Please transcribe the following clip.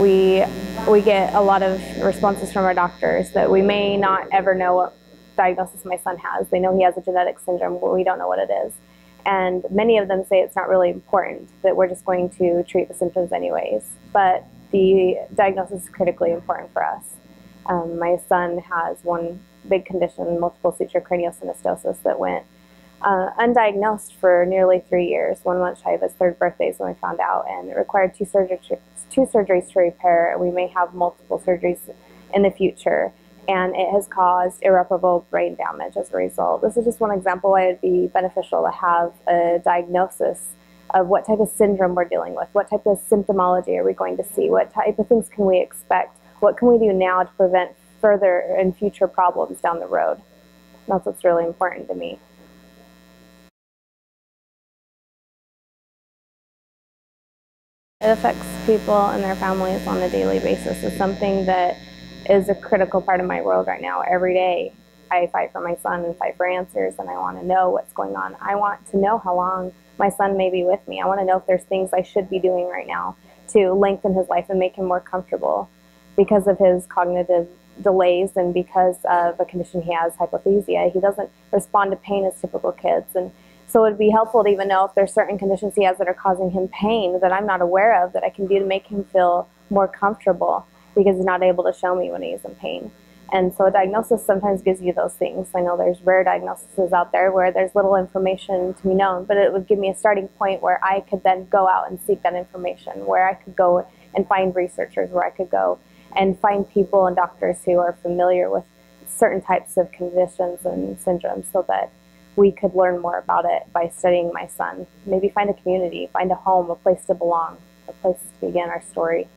we we get a lot of responses from our doctors that we may not ever know what diagnosis my son has. They know he has a genetic syndrome, but we don't know what it is. And many of them say it's not really important, that we're just going to treat the symptoms anyways. But the diagnosis is critically important for us. Um, my son has one big condition, multiple suture craniosynostosis, that went uh, undiagnosed for nearly three years, one month shy of his third birthday is when we found out, and it required two, surgery, two surgeries to repair. We may have multiple surgeries in the future, and it has caused irreparable brain damage as a result. This is just one example why it would be beneficial to have a diagnosis of what type of syndrome we're dealing with, what type of symptomology are we going to see, what type of things can we expect, what can we do now to prevent further and future problems down the road. That's what's really important to me. It affects people and their families on a daily basis. It's something that is a critical part of my world right now. Every day I fight for my son and fight for answers and I want to know what's going on. I want to know how long my son may be with me. I want to know if there's things I should be doing right now to lengthen his life and make him more comfortable because of his cognitive delays and because of a condition he has, hypoesthesia. He doesn't respond to pain as typical kids. And so it would be helpful to even know if there's certain conditions he has that are causing him pain that I'm not aware of that I can do to make him feel more comfortable because he's not able to show me when he's in pain. And so a diagnosis sometimes gives you those things. I know there's rare diagnoses out there where there's little information to be known, but it would give me a starting point where I could then go out and seek that information, where I could go and find researchers, where I could go and find people and doctors who are familiar with certain types of conditions and syndromes so that we could learn more about it by studying my son. Maybe find a community, find a home, a place to belong, a place to begin our story.